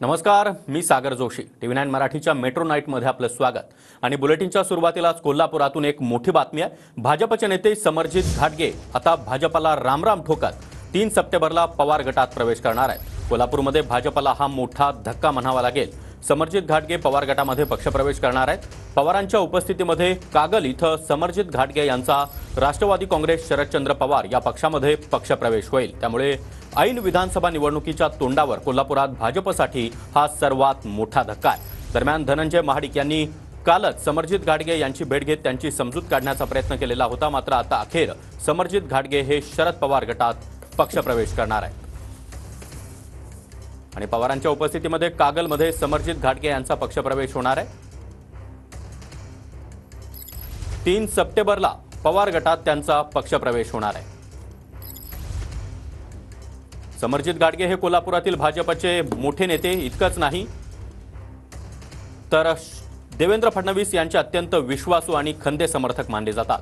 नमस्कार मी Sagar Joshi. T V nine मराठीच्या metro नाईटमध्ये आपलं स्वागत. आणि बुलेटिनच्या सुरुवातीलाच कोल्हापुरातून एक मोठी बातमी आहे. भाजपचे नेते समरजित घाटगे आता भाजपला रामराम ठोकत तीन सप्टेंबरला पवार गटात प्रवेश करणार आहेत. कोल्हापूरमध्ये भाजपला हा मोठा धक्का म्हणावा लागेल. समरजित घाटगे पवार गटामध्ये पक्षप्रवेश करणार आहेत. पवारांच्या उपस्थितीमध्ये कागल इथं समरजित घाटगे यांचा राष्ट्रवादी काँग्रेस शरदचंद्र पवार या पक्षामध्ये पक्षप्रवेश होईल. त्यामुळे ऐन विधानसभा निवडणुकीच्या तोंडावर कोल्हापुरात भाजपसाठी हा सर्वात मोठा धक्का आहे. दरम्यान धनंजय महाडिक यांनी कालच समरजित घाटगे यांची भेट घेत त्यांची समजूत काढण्याचा प्रयत्न केलेला होता. मात्र आता अखेर समरजित घाटगे हे शरद पवार गटात पक्षप्रवेश करणार आहेत. आणि पवारांच्या उपस्थितीमध्ये कागलमध्ये समरजित घाटगे यांचा पक्षप्रवेश होणार आहे. तीन सप्टेंबरला पवार गटात त्यांचा पक्षप्रवेश होणार आहे. समरजित गाडगे हे कोल्हापुरातील भाजपचे मोठे नेते इतकंच नाही तर देवेंद्र फडणवीस यांचे अत्यंत विश्वासू आणि खंदे समर्थक मानले जातात.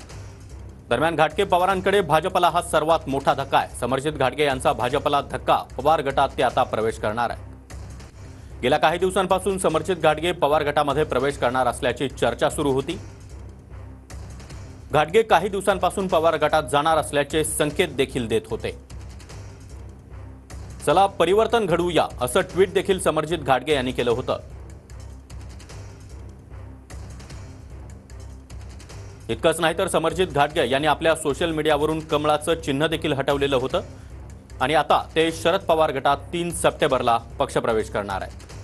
दरम्यान घाटगे पवारांकडे भाजपला हा सर्वात मोठा धक्का आहे. समरजित घाटगे यांचा भाजपला धक्का पवार गटात ते आता प्रवेश करणार आहे गेल्या काही दिवसांपासून समरजित घाटगे पवार गटामध्ये प्रवेश करणार असल्याची चर्चा सुरू होती. घाटगे काही दिवसांपासून पवार गटात जाणार असल्याचे संकेत देखील देत होते. चला परिवर्तन घडवूया असं ट्विट देखील समरजित घाटगे यांनी केलं होतं. इतकंच नाही तर समरजित घाटगे यांनी आपल्या सोशल मीडियावरून कमळाचं चिन्ह देखील हटवलेलं होतं. आणि आता ते शरद पवार गटात तीन सप्टेंबरला पक्षप्रवेश करणार आहेत.